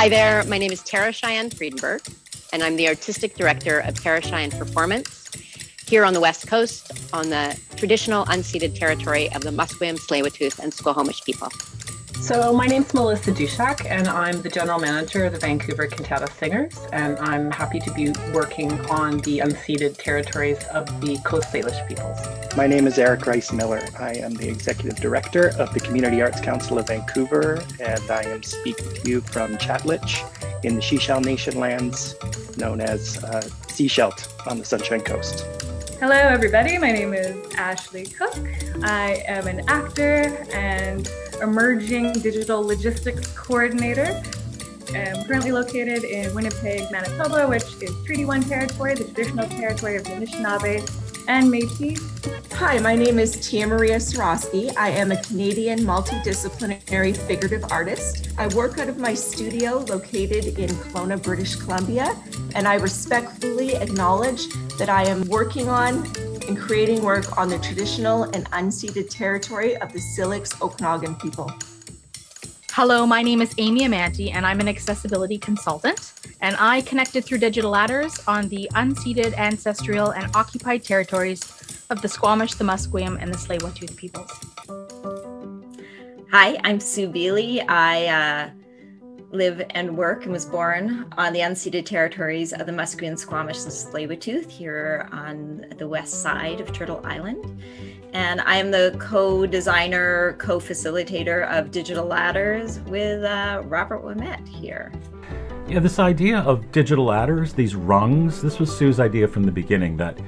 Hi there, my name is Tara Cheyenne Friedenberg, and I'm the Artistic Director of Tara Cheyenne Performance here on the West Coast on the traditional unceded territory of the Musqueam, tsleil and Squamish people. So my name's Melissa Dushak, and I'm the general manager of the Vancouver Cantata Singers, and I'm happy to be working on the unceded territories of the Coast Salish peoples. My name is Eric Rice Miller. I am the executive director of the Community Arts Council of Vancouver, and I am speaking to you from Chatlich in the Sechelt Nation lands, known as uh, Sechelt on the Sunshine Coast. Hello, everybody. My name is Ashley Cook. I am an actor and emerging digital logistics coordinator. I'm currently located in Winnipeg, Manitoba, which is Treaty 1 territory, the traditional territory of the Anishinaabe and Métis. Hi, my name is Tia Maria Sorosky. I am a Canadian multidisciplinary figurative artist. I work out of my studio located in Kelowna, British Columbia, and I respectfully acknowledge that I am working on and creating work on the traditional and unceded territory of the Syilx Okanagan people. Hello, my name is Amy Amantea, and I'm an accessibility consultant. And I connected through digital ladders on the unceded, ancestral, and occupied territories of the Squamish, the Musqueam, and the Tsleil-Waututh peoples. Hi, I'm Sue Biely. I uh, live and work and was born on the unceded territories of the Musqueam, Squamish, and Tsleil-Waututh here on the west side of Turtle Island and I am the co-designer, co-facilitator of Digital Ladders with uh, Robert Ouimet here. Yeah, this idea of digital ladders, these rungs, this was Sue's idea from the beginning that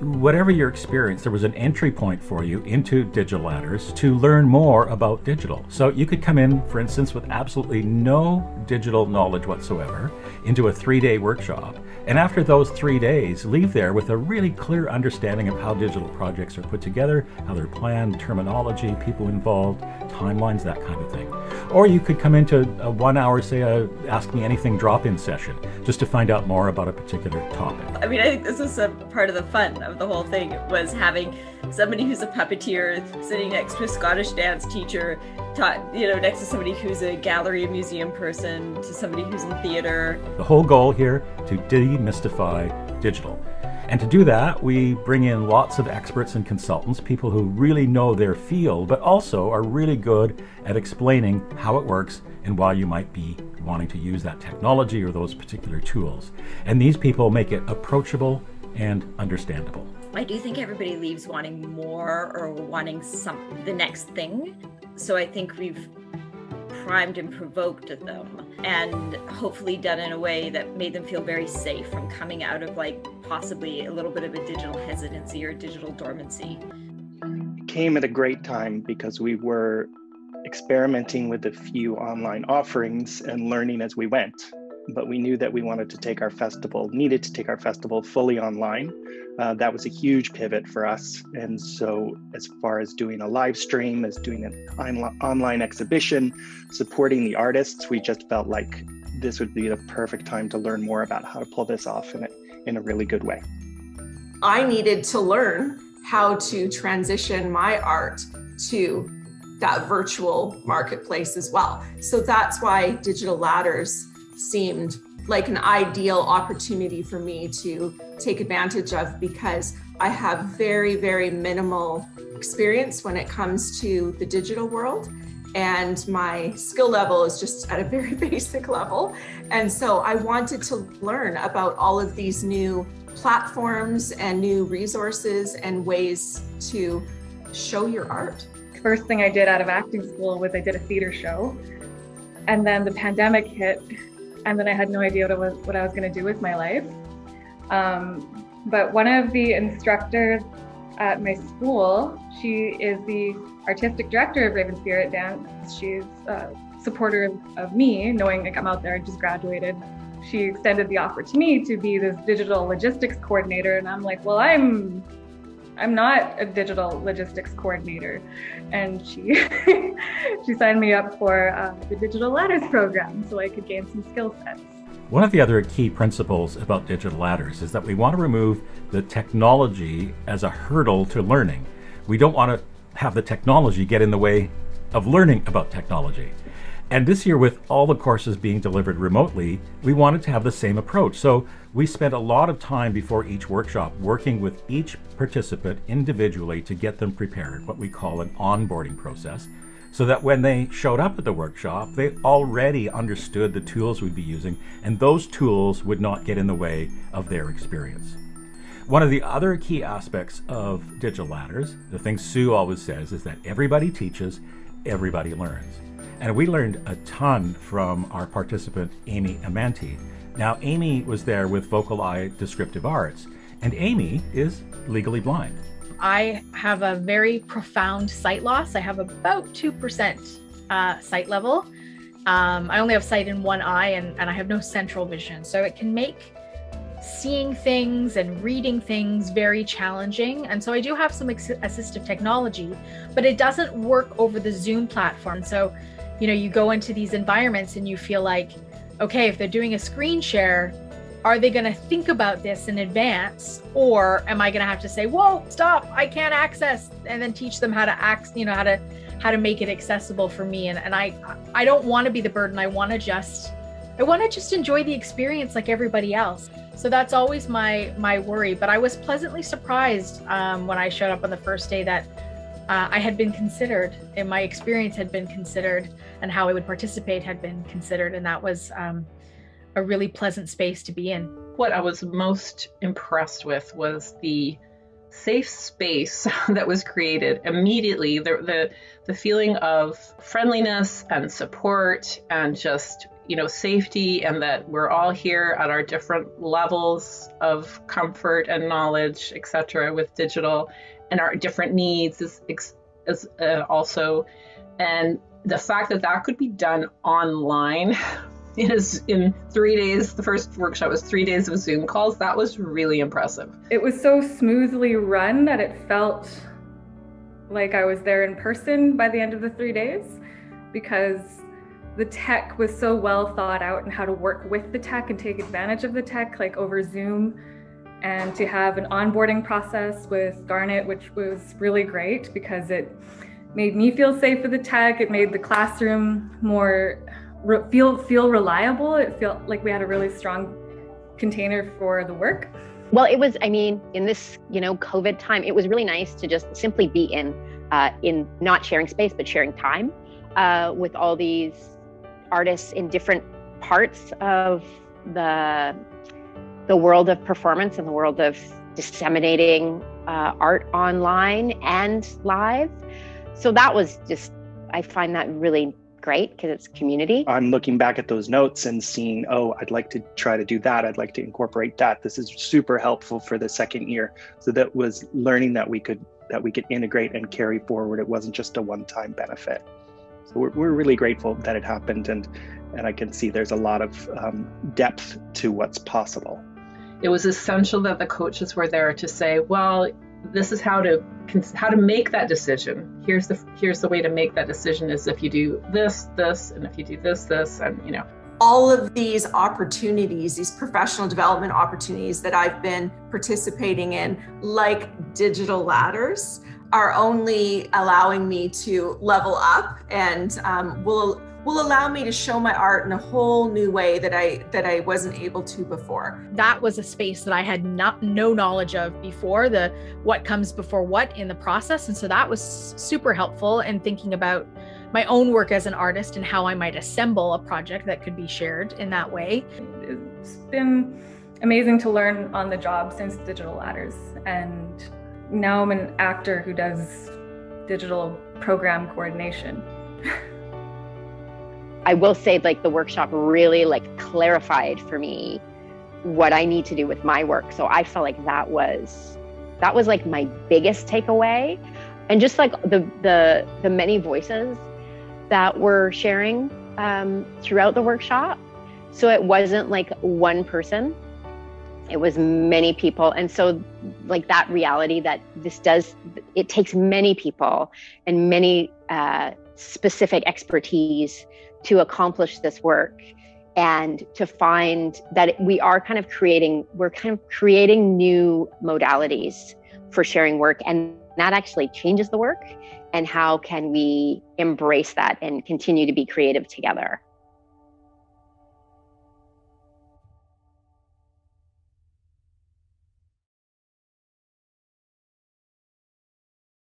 whatever your experience, there was an entry point for you into digital ladders to learn more about digital. So you could come in, for instance, with absolutely no digital knowledge whatsoever into a three day workshop. And after those three days, leave there with a really clear understanding of how digital projects are put together, how they're planned, terminology, people involved, timelines, that kind of thing. Or you could come into a one hour, say, a Ask Me Anything drop in session just to find out more about a particular topic. I mean, I think this is a part of the fun of the whole thing was having somebody who's a puppeteer sitting next to a Scottish dance teacher, taught, you know, next to somebody who's a gallery museum person, to somebody who's in theater. The whole goal here to demystify digital. And to do that, we bring in lots of experts and consultants, people who really know their field, but also are really good at explaining how it works and why you might be wanting to use that technology or those particular tools. And these people make it approachable and understandable. I do think everybody leaves wanting more or wanting some the next thing. So I think we've primed and provoked them and hopefully done in a way that made them feel very safe from coming out of like possibly a little bit of a digital hesitancy or digital dormancy. It came at a great time because we were experimenting with a few online offerings and learning as we went but we knew that we wanted to take our festival, needed to take our festival fully online. Uh, that was a huge pivot for us. And so, as far as doing a live stream, as doing an on- online exhibition, supporting the artists, we just felt like this would be the perfect time to learn more about how to pull this off in a, in a really good way. I needed to learn how to transition my art to that virtual marketplace as well. So that's why Digital Ladders seemed like an ideal opportunity for me to take advantage of because I have very, very minimal experience when it comes to the digital world. And my skill level is just at a very basic level. And so I wanted to learn about all of these new platforms and new resources and ways to show your art. First thing I did out of acting school was I did a theater show. And then the pandemic hit and then I had no idea what I was what I was going to do with my life. Um, but one of the instructors at my school, she is the artistic director of Raven Spirit Dance. She's a supporter of, of me, knowing like I'm out there, I just graduated. She extended the offer to me to be this digital logistics coordinator, and I'm like, well, I'm I'm not a digital logistics coordinator. And she she signed me up for uh, the digital ladders program so I could gain some skill sets. One of the other key principles about digital ladders is that we want to remove the technology as a hurdle to learning. We don't want to have the technology get in the way of learning about technology. And this year, with all the courses being delivered remotely, we wanted to have the same approach. So we spent a lot of time before each workshop working with each participant individually to get them prepared, what we call an onboarding process, so that when they showed up at the workshop, they already understood the tools we'd be using, and those tools would not get in the way of their experience. One of the other key aspects of Digital Ladders, the thing Sue always says, is that everybody teaches, everybody learns. And we learned a ton from our participant, Amy Amantea. Now, Amy was there with VocalEye Descriptive Arts, and Amy is legally blind. I have a very profound sight loss. I have about 2% uh, sight level. Um, I only have sight in one eye and, and I have no central vision. So it can make seeing things and reading things very challenging. And so I do have some assistive technology, but it doesn't work over the Zoom platform. So you know, you go into these environments and you feel like, okay, if they're doing a screen share, are they going to think about this in advance? Or am i going to have to say whoa stop i can't access and then teach them how to act you know how to how to make it accessible for me. And, and i i don't want to be the burden. I want to just i want to just enjoy the experience like everybody else. So that's always my my worry. But i was pleasantly surprised um, when i showed up on the first day that uh, I had been considered, and my experience had been considered, and how I would participate had been considered, and that was um, a really pleasant space to be in. What I was most impressed with was the safe space that was created immediately. The, the the feeling of friendliness and support and just you know safety and that we're all here at our different levels of comfort and knowledge etc with digital and our different needs is, is uh, also, and the fact that that could be done online is in three days. The first workshop was three days of Zoom calls. That was really impressive. It was so smoothly run that it felt like I was there in person by the end of the three days because the tech was so well thought out and how to work with the tech and take advantage of the tech, like over Zoom and to have an onboarding process with Garnet, which was really great because it made me feel safe with the tech. It made the classroom more re- feel feel reliable. It felt like we had a really strong container for the work. Well, it was. I mean, in this you know COVID time, it was really nice to just simply be in uh, in not sharing space but sharing time uh, with all these artists in different parts of the the world of performance and the world of disseminating uh, art online and live. So that was just, I find that really great because it's community. I'm looking back at those notes and seeing, oh, I'd like to try to do that. I'd like to incorporate that. This is super helpful for the second year. So that was learning that we could that we could integrate and carry forward. It wasn't just a one-time benefit. So we're, we're really grateful that it happened and and I can see there's a lot of um, depth to what's possible it was essential that the coaches were there to say, well, this is how to how to make that decision. Here's the here's the way to make that decision is if you do this, this, and if you do this, this, and you know. All of these opportunities, these professional development opportunities that I've been participating in, like digital ladders, are only allowing me to level up and um, will will allow me to show my art in a whole new way that I that I wasn't able to before. That was a space that I had not no knowledge of before the what comes before what in the process and so that was super helpful in thinking about my own work as an artist and how I might assemble a project that could be shared in that way. It's been amazing to learn on the job since Digital Ladders and now I'm an actor who does digital program coordination. I will say like the workshop really like clarified for me what I need to do with my work. So I felt like that was that was like my biggest takeaway. And just like the the the many voices that were sharing um, throughout the workshop. So it wasn't like one person. It was many people. And so like that reality that this does it takes many people and many uh, specific expertise to accomplish this work and to find that we are kind of creating we're kind of creating new modalities for sharing work. And that actually changes the work and how can we embrace that and continue to be creative together